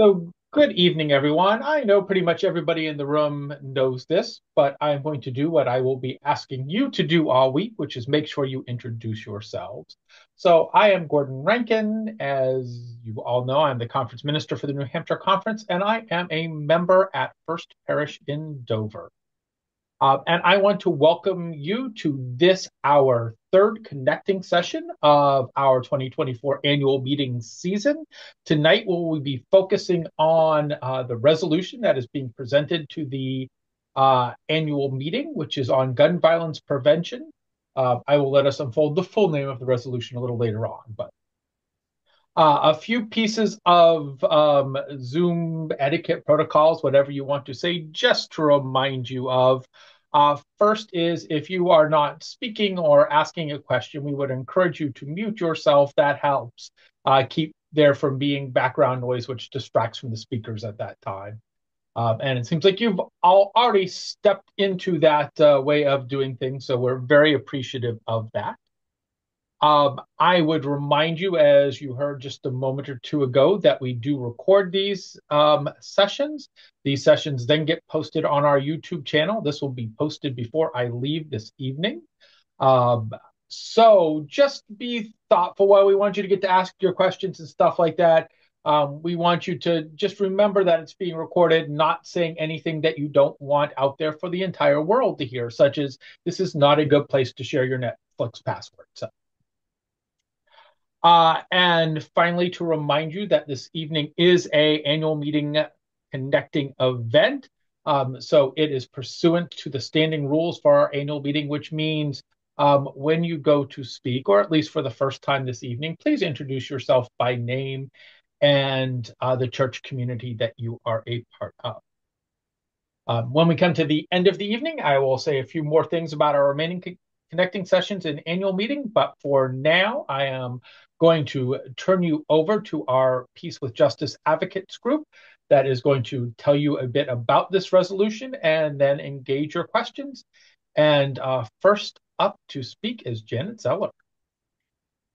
So, good evening, everyone. I know pretty much everybody in the room knows this, but I'm going to do what I will be asking you to do all week, which is make sure you introduce yourselves. So, I am Gordon Rankin. As you all know, I'm the conference minister for the New Hampshire Conference, and I am a member at First Parish in Dover. Uh, and I want to welcome you to this, our third connecting session of our 2024 annual meeting season. Tonight, we will be focusing on uh, the resolution that is being presented to the uh, annual meeting, which is on gun violence prevention. Uh, I will let us unfold the full name of the resolution a little later on, but uh, a few pieces of um, Zoom etiquette protocols, whatever you want to say, just to remind you of. Uh, first is if you are not speaking or asking a question, we would encourage you to mute yourself. That helps uh, keep there from being background noise, which distracts from the speakers at that time. Um, and it seems like you've all already stepped into that uh, way of doing things, so we're very appreciative of that. Um, I would remind you, as you heard just a moment or two ago, that we do record these um, sessions. These sessions then get posted on our YouTube channel. This will be posted before I leave this evening. Um, so just be thoughtful while we want you to get to ask your questions and stuff like that. Um, we want you to just remember that it's being recorded, not saying anything that you don't want out there for the entire world to hear, such as this is not a good place to share your Netflix password. So. Uh, and finally, to remind you that this evening is a annual meeting connecting event. Um, so it is pursuant to the standing rules for our annual meeting, which means um, when you go to speak, or at least for the first time this evening, please introduce yourself by name and uh, the church community that you are a part of. Um, when we come to the end of the evening, I will say a few more things about our remaining co- connecting sessions and annual meeting. But for now, I am going to turn you over to our Peace with Justice Advocates group that is going to tell you a bit about this resolution and then engage your questions. And uh, first up to speak is Janet Zeller.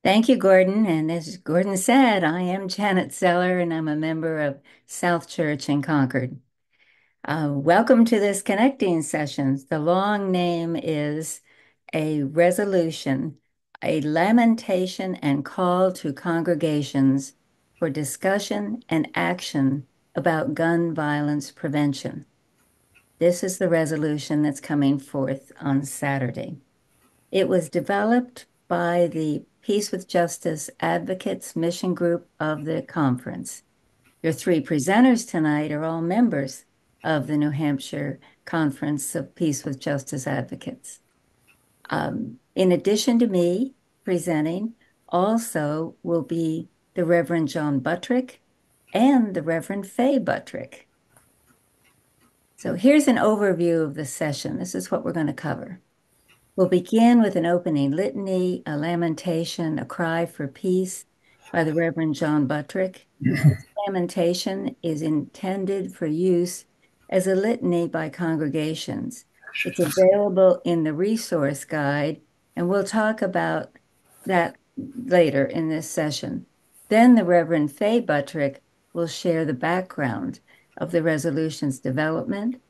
Thank you, Gordon. And as Gordon said, I am Janet Zeller and I'm a member of South Church in Concord. Uh, welcome to this connecting sessions. The long name is a resolution a lamentation and call to congregations for discussion and action about gun violence prevention. This is the resolution that's coming forth on Saturday. It was developed by the Peace with Justice Advocates Mission Group of the conference. Your three presenters tonight are all members of the New Hampshire Conference of Peace with Justice Advocates. Um, in addition to me presenting, also will be the Reverend John Buttrick and the Reverend Faye Buttrick. So here's an overview of the session. This is what we're going to cover. We'll begin with an opening litany, a lamentation, a cry for peace by the Reverend John Buttrick. this lamentation is intended for use as a litany by congregations. It's available in the resource guide, and we'll talk about that later in this session. Then the Reverend Faye Buttrick will share the background of the resolution's development,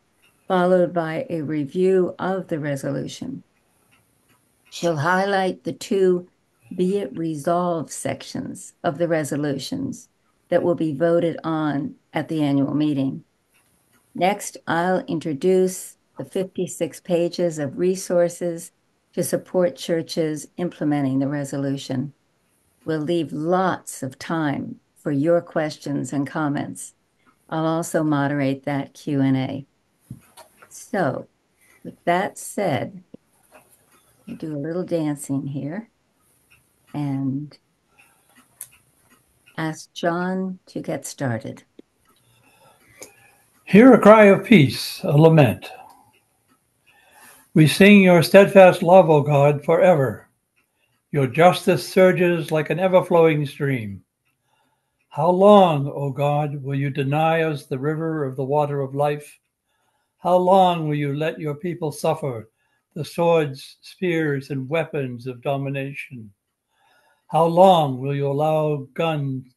followed by a review of the resolution. She'll highlight the two be it resolved sections of the resolutions that will be voted on at the annual meeting. Next, I'll introduce the 56 pages of resources to support churches implementing the resolution. We'll leave lots of time for your questions and comments. I'll also moderate that Q&A. So, with that said, we'll do a little dancing here and ask John to get started. Hear a cry of peace, a lament. We sing your steadfast love, O God, forever. Your justice surges like an ever flowing stream. How long, O God, will you deny us the river of the water of life? How long will you let your people suffer the swords, spears, and weapons of domination? How long will you allow guns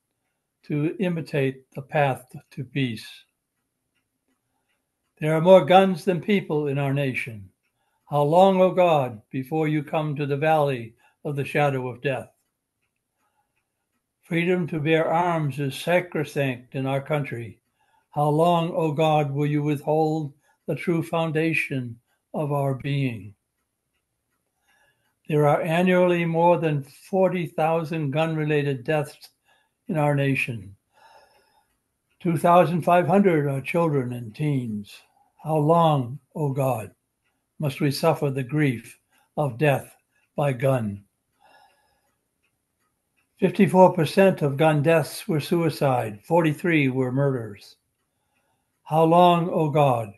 to imitate the path to peace. There are more guns than people in our nation. How long, O God, before you come to the valley of the shadow of death? Freedom to bear arms is sacrosanct in our country. How long, O God, will you withhold the true foundation of our being? There are annually more than 40,000 gun related deaths in our nation. 2,500 are children and teens. How long, O God, must we suffer the grief of death by gun? 54% of gun deaths were suicide, 43 were murders. How long, O God,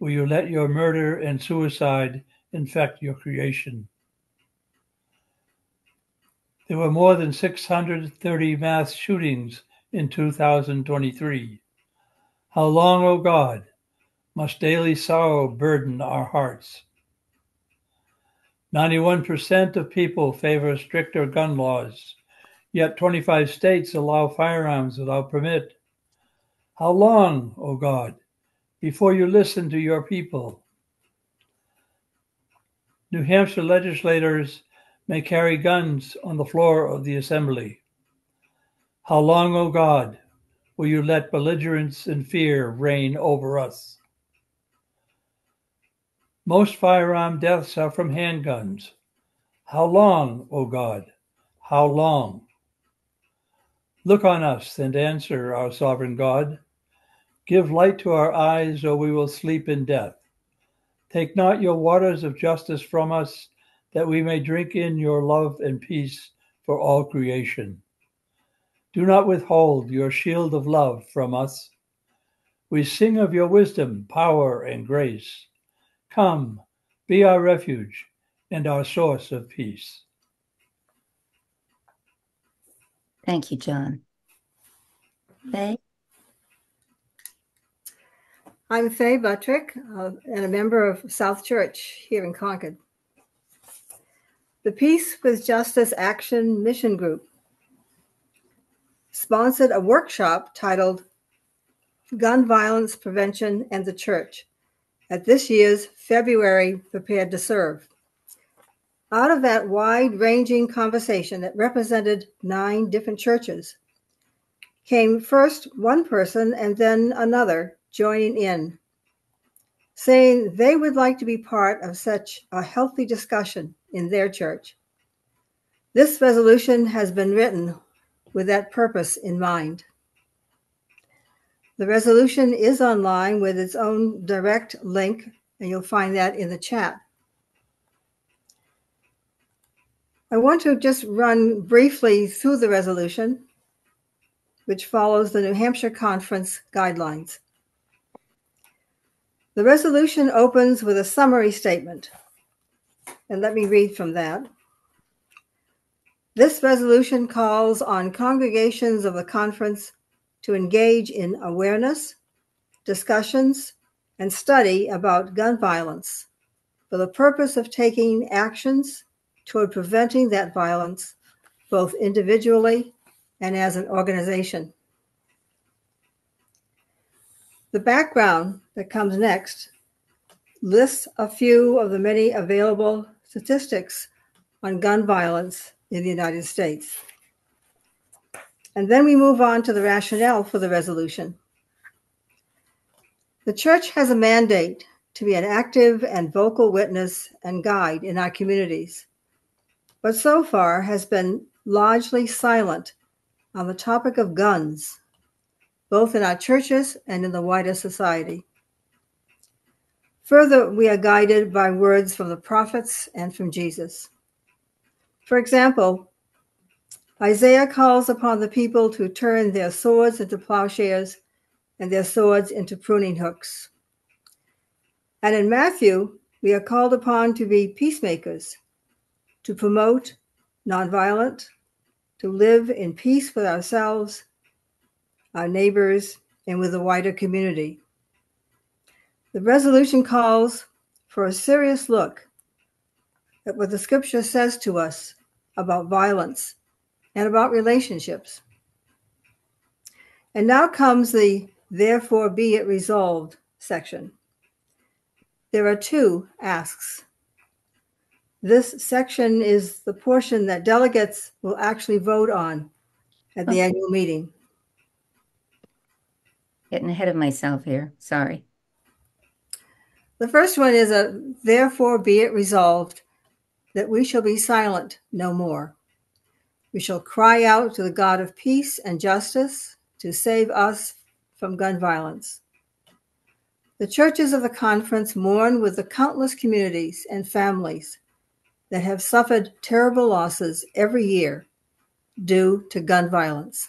will you let your murder and suicide infect your creation? There were more than 630 mass shootings in 2023. How long, O God, must daily sorrow burden our hearts? 91% of people favor stricter gun laws, yet 25 states allow firearms without permit. How long, O God, before you listen to your people? New Hampshire legislators may carry guns on the floor of the assembly. How long, O God, will you let belligerence and fear reign over us? Most firearm deaths are from handguns. How long, O God? How long? Look on us and answer, our sovereign God. Give light to our eyes, or we will sleep in death. Take not your waters of justice from us, that we may drink in your love and peace for all creation. Do not withhold your shield of love from us. We sing of your wisdom, power, and grace. Come, be our refuge and our source of peace. Thank you, John. Faye? I'm Faye Buttrick uh, and a member of South Church here in Concord. The Peace with Justice Action Mission Group sponsored a workshop titled Gun Violence Prevention and the Church at this year's February Prepared to Serve. Out of that wide ranging conversation that represented nine different churches came first one person and then another joining in, saying they would like to be part of such a healthy discussion in their church. This resolution has been written with that purpose in mind. The resolution is online with its own direct link, and you'll find that in the chat. I want to just run briefly through the resolution, which follows the New Hampshire Conference guidelines. The resolution opens with a summary statement and let me read from that. This resolution calls on congregations of the conference to engage in awareness, discussions, and study about gun violence for the purpose of taking actions toward preventing that violence, both individually and as an organization. The background that comes next lists a few of the many available statistics on gun violence in the United States. And then we move on to the rationale for the resolution. The church has a mandate to be an active and vocal witness and guide in our communities, but so far has been largely silent on the topic of guns, both in our churches and in the wider society. Further, we are guided by words from the prophets and from Jesus. For example, Isaiah calls upon the people to turn their swords into plowshares and their swords into pruning hooks. And in Matthew, we are called upon to be peacemakers, to promote nonviolence, to live in peace with ourselves, our neighbors, and with the wider community. The resolution calls for a serious look at what the scripture says to us about violence and about relationships. And now comes the therefore be it resolved section. There are two asks. This section is the portion that delegates will actually vote on at the Okay. annual meeting. Getting ahead of myself here. Sorry. The first one is a therefore be it resolved that we shall be silent no more. We shall cry out to the God of peace and justice to save us from gun violence. The churches of the conference mourn with the countless communities and families that have suffered terrible losses every year due to gun violence.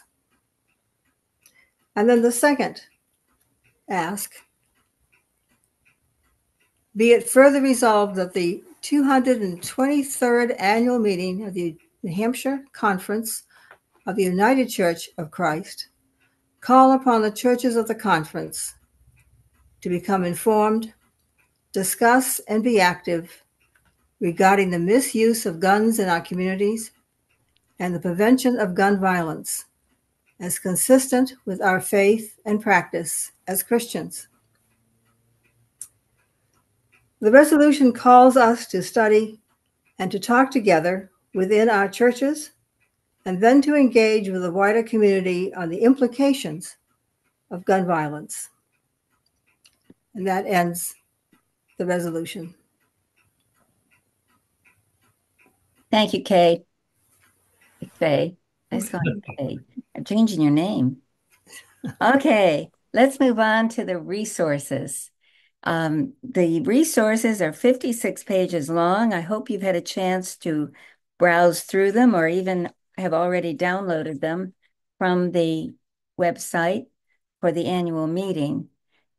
And then the second ask be it further resolved that the 223rd annual meeting of the New Hampshire Conference of the United Church of Christ call upon the churches of the conference to become informed, discuss, and be active regarding the misuse of guns in our communities and the prevention of gun violence as consistent with our faith and practice as Christians. The resolution calls us to study and to talk together within our churches and then to engage with the wider community on the implications of gun violence. And that ends the resolution. Thank you, Kay. Faye. I saw Kay. I'm changing your name. Okay, let's move on to the resources. Um, the resources are 56 pages long. I hope you've had a chance to browse through them or even have already downloaded them from the website for the annual meeting.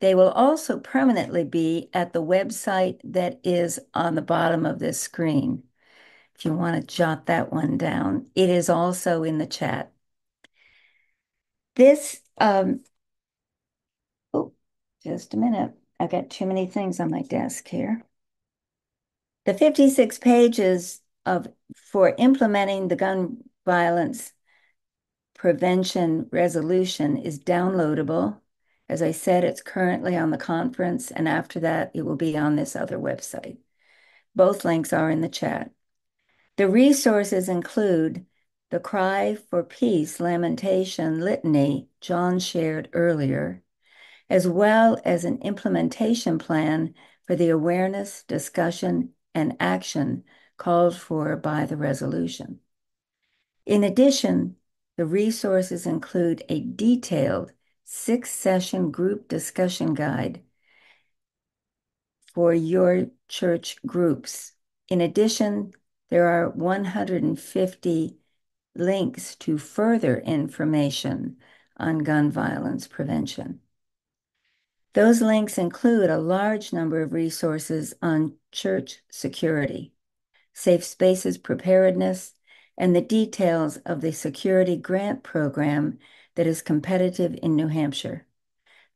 They will also permanently be at the website that is on the bottom of this screen. If you want to jot that one down, it is also in the chat. This, um, oh, just a minute. I've got too many things on my desk here. The 56 pages of for implementing the gun violence prevention resolution is downloadable. As I said, it's currently on the conference, and after that, it will be on this other website. Both links are in the chat. The resources include the Cry for Peace Lamentation Litany John shared earlier, as well as an implementation plan for the awareness, discussion, and action called for by the resolution. In addition, the resources include a detailed six session group discussion guide for your church groups. In addition, there are 150 links to further information on gun violence prevention. Those links include a large number of resources on church security, safe spaces preparedness, and the details of the security grant program that is competitive in New Hampshire.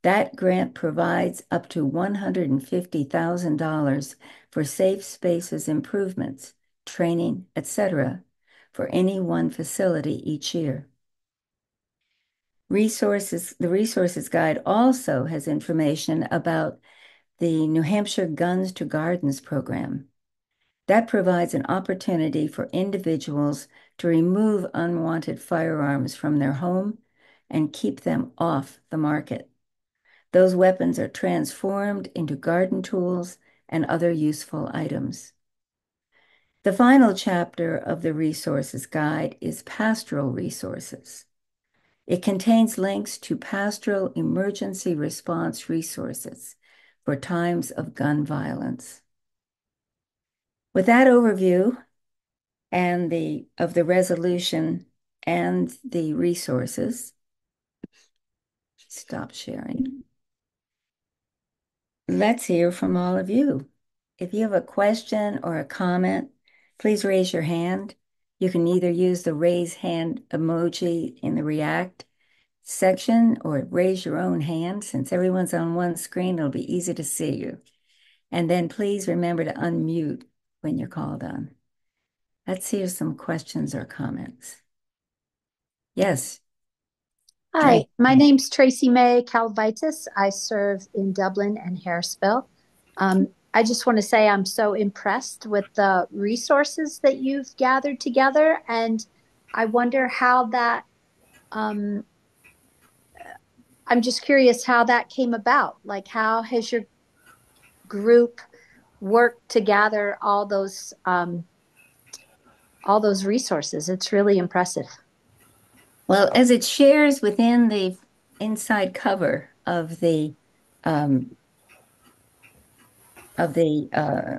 That grant provides up to $150,000 for safe spaces improvements, training, etc., for any one facility each year. Resources, the resources guide also has information about the New Hampshire Guns to Gardens program. That provides an opportunity for individuals to remove unwanted firearms from their home and keep them off the market. Those weapons are transformed into garden tools and other useful items. The final chapter of the resources guide is pastoral resources. It contains links to pastoral emergency response resources for times of gun violence. With that overview and the of the resolution and the resources, stop sharing. Let's hear from all of you. If you have a question or a comment, please raise your hand. You can either use the raise hand emoji in the React section or raise your own hand. Since everyone's on one screen, it'll be easy to see you. And then please remember to unmute when you're called on. Let's hear some questions or comments. Yes. Hi, my name's Tracy May Calvitis. I serve in Dublin and Harrisville. Um, I just want to say I'm so impressed with the resources that you've gathered together, and I wonder how that. Um, I'm just curious how that came about. Like, how has your group worked to gather all those um, all those resources? It's really impressive. Well, as it shares within the inside cover of the um, of the uh,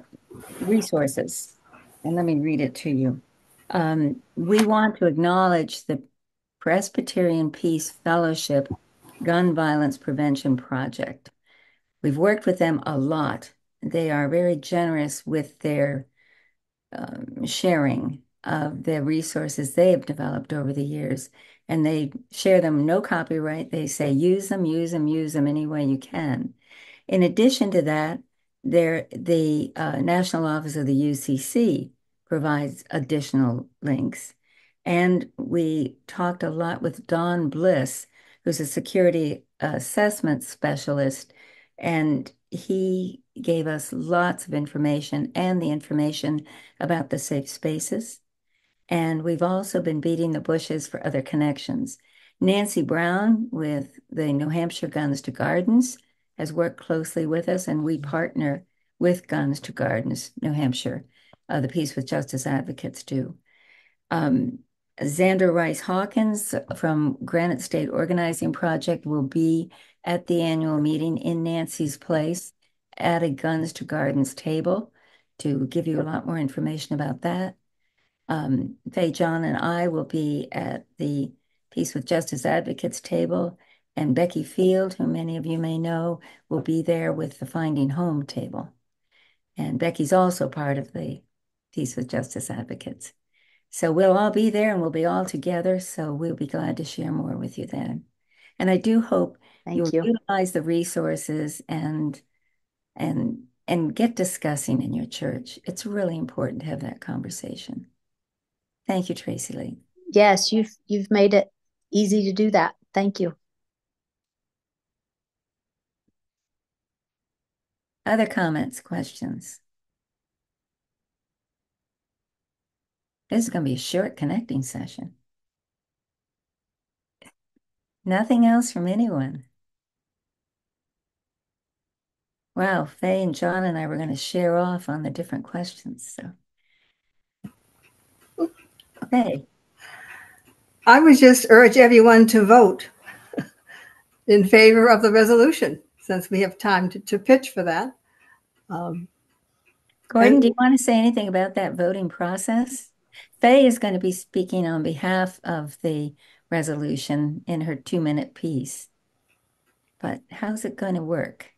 resources, and let me read it to you. Um, we want to acknowledge the Presbyterian Peace Fellowship Gun Violence Prevention Project. We've worked with them a lot. They are very generous with their um, sharing of the resources they have developed over the years and they share them no copyright. They say use them, use them, use them any way you can. In addition to that, there the uh, National Office of the UCC provides additional links. And we talked a lot with Don Bliss, who's a security assessment specialist, and he gave us lots of information and the information about the safe spaces and we've also been beating the bushes for other connections. Nancy Brown with the New Hampshire Guns to Gardens has worked closely with us, and we partner with Guns to Gardens, New Hampshire. Uh, the Peace with Justice advocates do. Um, Zandra Rice Hawkins from Granite State Organizing Project will be at the annual meeting in Nancy's place at a Guns to Gardens table to give you a lot more information about that. Um, Faye John and I will be at the Peace with Justice Advocates table, and Becky Field, who many of you may know, will be there with the Finding Home table. And Becky's also part of the Peace with Justice Advocates. So we'll all be there and we'll be all together. So we'll be glad to share more with you then. And I do hope Thank you'll you. utilize the resources and and and get discussing in your church. It's really important to have that conversation. Thank you, Tracy Lee. Yes, you've you've made it easy to do that. Thank you. Other comments, questions? This is going to be a short connecting session. Nothing else from anyone. Wow, Faye and John and I were going to share off on the different questions. So, okay. I would just urge everyone to vote in favor of the resolution, since we have time to, to pitch for that. Um, Gordon, And- do you want to say anything about that voting process? Faye is going to be speaking on behalf of the resolution in her two minute piece. But how's it going to work?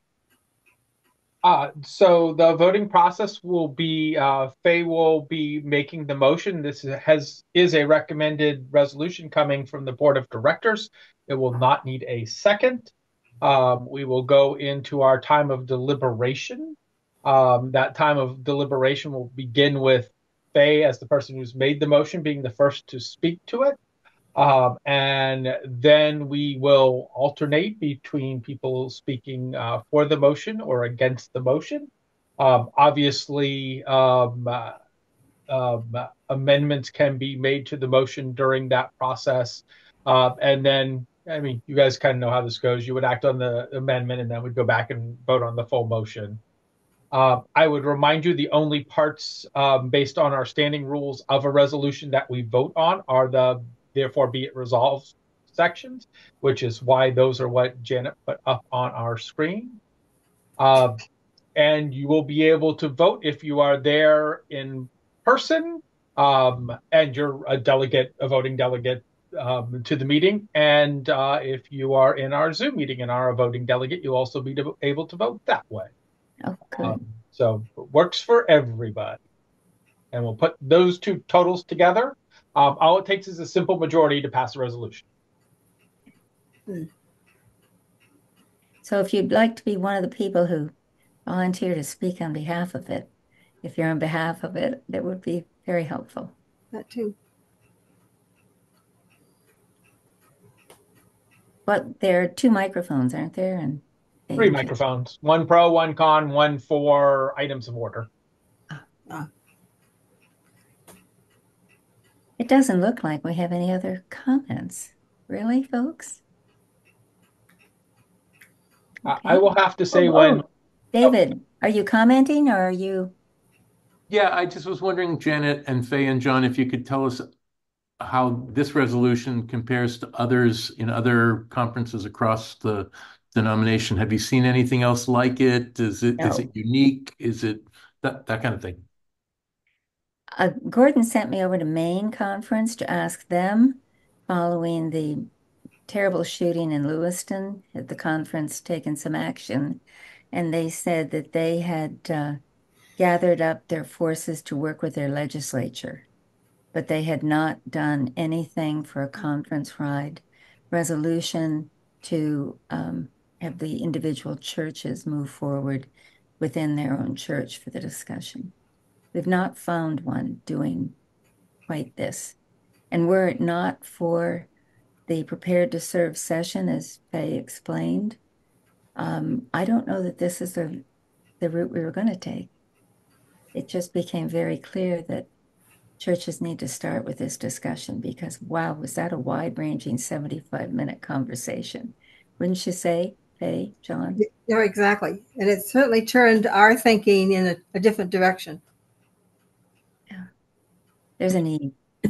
Uh, so the voting process will be, uh, Faye will be making the motion. This has, is a recommended resolution coming from the Board of Directors. It will not need a second. Um, we will go into our time of deliberation. Um, that time of deliberation will begin with Faye as the person who's made the motion being the first to speak to it. Um, and then we will alternate between people speaking uh, for the motion or against the motion. Um, obviously, um, uh, um, amendments can be made to the motion during that process. Uh, and then, I mean, you guys kind of know how this goes. You would act on the amendment and then we'd go back and vote on the full motion. Uh, I would remind you the only parts um, based on our standing rules of a resolution that we vote on are the therefore be it resolved sections, which is why those are what Janet put up on our screen. Uh, and you will be able to vote if you are there in person um, and you're a delegate, a voting delegate um, to the meeting. And uh, if you are in our Zoom meeting and are a voting delegate, you'll also be able to vote that way. Oh, good. Um, so it works for everybody. And we'll put those two totals together. Um, all it takes is a simple majority to pass a resolution. Hmm. So if you'd like to be one of the people who volunteer to speak on behalf of it, if you're on behalf of it, that would be very helpful. that too. But there are two microphones, aren't there? And Three microphones, one pro, one con, one for items of order. Ah, ah. It doesn't look like we have any other comments. Really, folks? I- I will have to say Oh, when oh, David, are you commenting or are you? Yeah, I just was wondering, Janet and Faye and John, if you could tell us how this resolution compares to others in other conferences across the denomination. Have you seen anything else like it? Is it is No. it unique? Is it that that kind of thing? Uh, Gordon sent me over to Maine conference to ask them, following the terrible shooting in Lewiston, had the conference taken some action, and they said that they had uh, gathered up their forces to work with their legislature, but they had not done anything for a conference ride resolution to um, have the individual churches move forward within their own church for the discussion. We've not found one doing quite this. And were it not for the prepared to serve session, as Faye explained, um, I don't know that this is the, the route we were going to take. It just became very clear that churches need to start with this discussion because, wow, was that a wide ranging 75 minute conversation? Wouldn't you say, Faye, John? Yeah, exactly. And it certainly turned our thinking in a, a different direction. There's a need.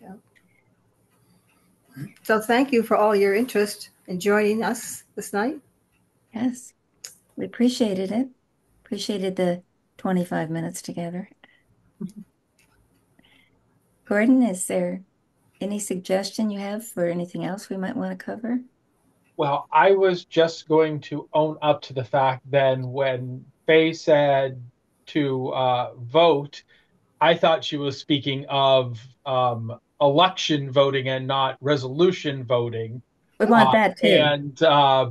yeah. So thank you for all your interest in joining us this night. Yes, we appreciated it. Appreciated the 25 minutes together. Gordon, is there any suggestion you have for anything else we might want to cover? Well, I was just going to own up to the fact then when Faye said to uh, vote, I thought she was speaking of um, election voting and not resolution voting. We want Uh, that too. And uh,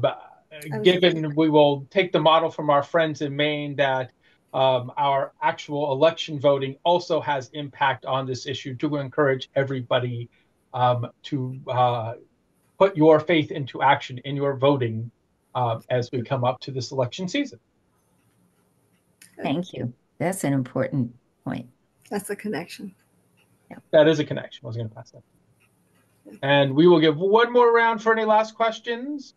given we will take the model from our friends in Maine that um, our actual election voting also has impact on this issue to encourage everybody um, to uh, put your faith into action in your voting uh, as we come up to this election season. Thank you. That's an important point. That's the connection. Yeah. That is a connection. I was going to pass that. And we will give one more round for any last questions.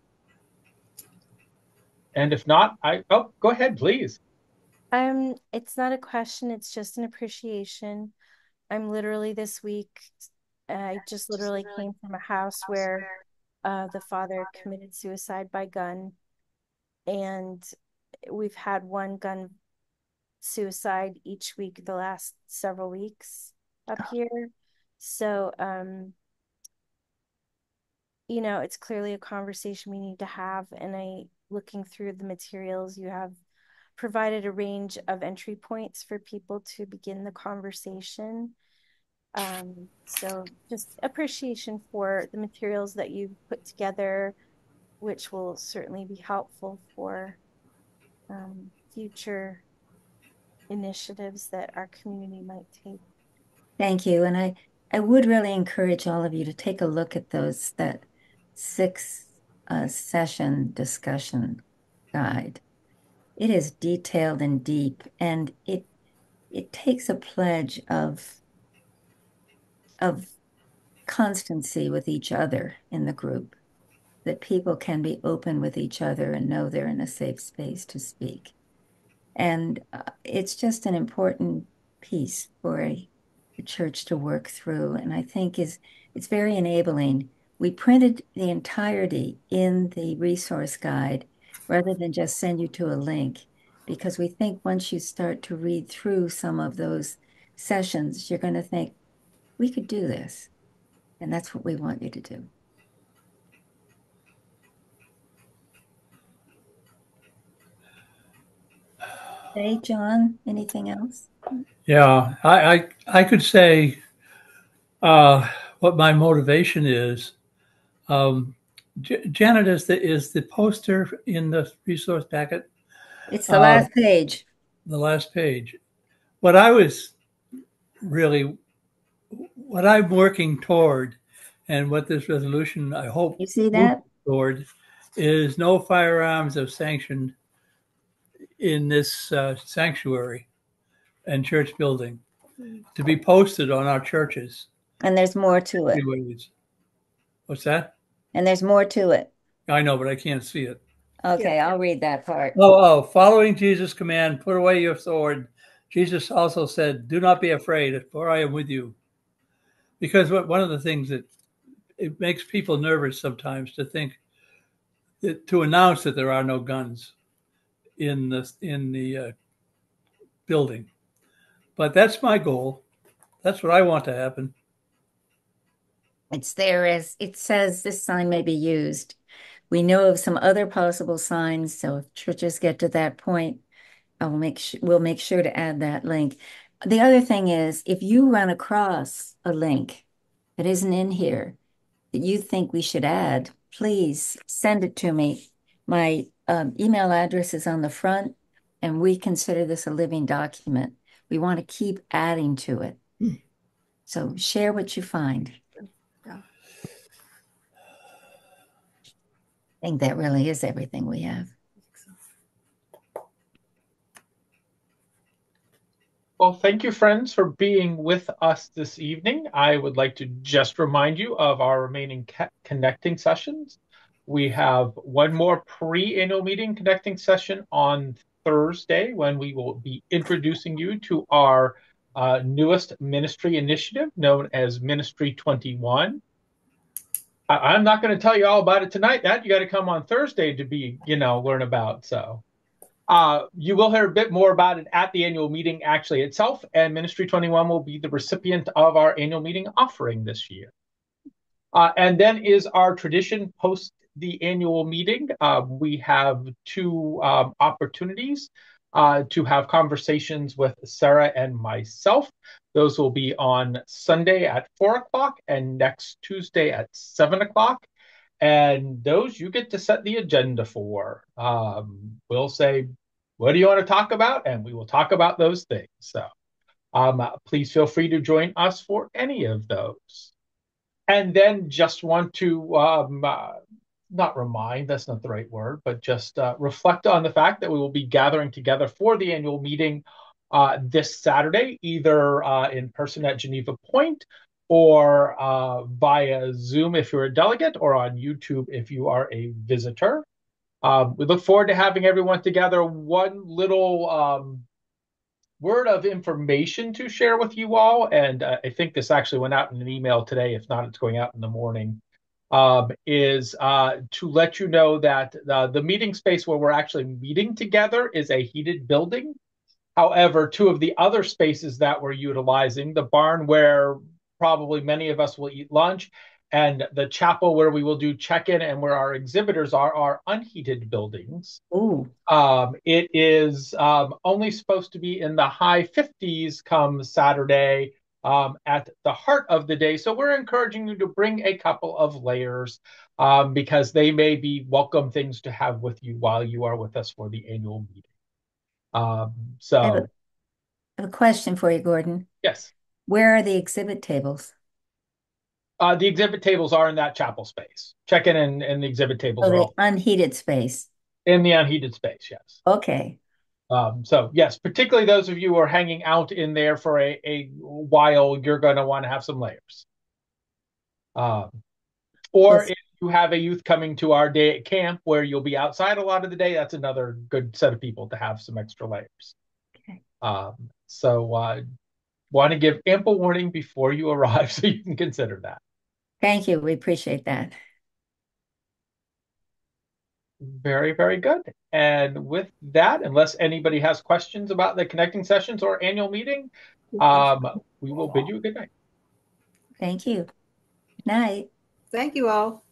And if not, I oh, go ahead, please. Um, it's not a question, it's just an appreciation. I'm literally this week, I just literally came from a house where uh, the father committed suicide by gun. And we've had one gun suicide each week the last several weeks up here. So, um, you know, it's clearly a conversation we need to have. And I, looking through the materials, you have provided a range of entry points for people to begin the conversation. Um, so just appreciation for the materials that you've put together, which will certainly be helpful for um, future initiatives that our community might take. Thank you. And I, I would really encourage all of you to take a look at those, that six uh, session discussion guide. It is detailed and deep, and it it takes a pledge of of constancy with each other in the group, that people can be open with each other and know they're in a safe space to speak. And uh, it's just an important piece for a, a church to work through, and I think is it's very enabling. We printed the entirety in the resource guide rather than just send you to a link because we think once you start to read through some of those sessions, you're going to think, we could do this. And that's what we want you to do. Hey, John, anything else? Yeah, I, I, I could say uh, what my motivation is. Um, J- Janet is the is the poster in the resource packet, It's the Uh, last page. the last page. What I was really, what I'm working toward And what this resolution, I hope, You see that? Lord, is no firearms of sanctioned in this uh, sanctuary and church building to be posted on our churches. And there's more to it. Anyways. What's that? And there's more to it. I know, but I can't see it. Okay, I'll read that part. Oh, oh, following Jesus' command, put away your sword. Jesus also said, Do not be afraid, for I am with you. Because what, one of the things that it makes people nervous sometimes to think that, to announce that there are no guns in the in the uh, building. But that's my goal. That's what I want to happen. It's there as it says this sign may be used. We know of some other possible signs, so if churches get to that point, I'll make sure we'll make sure to add that link. The other thing is if you run across a link that isn't in here that you think we should add, please send it to me. My Um, email address is on the front, and we consider this a living document. We want to keep adding to it. Hmm. So share what you find. I think that really is everything we have. Well, thank you, friends, for being with us this evening. I would like to just remind you of our remaining connecting sessions. We have one more pre annual meeting connecting session on Thursday when we will be introducing you to our uh, newest ministry initiative known as Ministry 21. I- am not going to tell you all about it tonight. That you got to come on Thursday to be, you know, learn about. So uh, you will hear a bit more about it at the annual meeting actually itself, and Ministry 21 will be the recipient of our annual meeting offering this year. Uh, and then is our tradition post the annual meeting. Uh, we have two um, opportunities uh, to have conversations with Sarah and myself. Those will be on Sunday at four o'clock and next Tuesday at seven o'clock. And those you get to set the agenda for. Um, we'll say, what do you want to talk about? And we will talk about those things. So um, please feel free to join us for any of those. And then just want to um, uh, not remind, that's not the right word, but just uh, reflect on the fact that we will be gathering together for the annual meeting uh, this Saturday, either uh, in person at Geneva Point or uh, via Zoom if you're a delegate, or on YouTube if you are a visitor. Um, we look forward to having everyone together. One little um, word of information to share with you all, and uh, I think this actually went out in an email today. If not, it's going out in the morning. Um, is uh, to let you know that the, the meeting space where we're actually meeting together is a heated building. However, two of the other spaces that we're utilizing, the barn where probably many of us will eat lunch, and the chapel where we will do check-in and where our exhibitors are, are unheated buildings. Ooh. Um, it is um, only supposed to be in the high 50s come Saturday um, at the heart of the day. So we're encouraging you to bring a couple of layers um, because they may be welcome things to have with you while you are with us for the annual meeting. Um, so, I have, a, I have a question for you, Gordon. Yes. Where are the exhibit tables? Uh, the exhibit tables are in that chapel space. Check in and, and the exhibit tables oh, the unheated space. In the unheated space, yes. Okay. Um, so yes, particularly those of you who are hanging out in there for a, a while, you're going to want to have some layers. Um, or yes. if you have a youth coming to our day at camp where you'll be outside a lot of the day, that's another good set of people to have some extra layers. Okay. Um, so uh, want to give ample warning before you arrive so you can consider that. Thank you. We appreciate that. Very, very good. And with that, unless anybody has questions about the connecting sessions or annual meeting, um, we will bid you a good night. Thank you. Good night. Thank you all.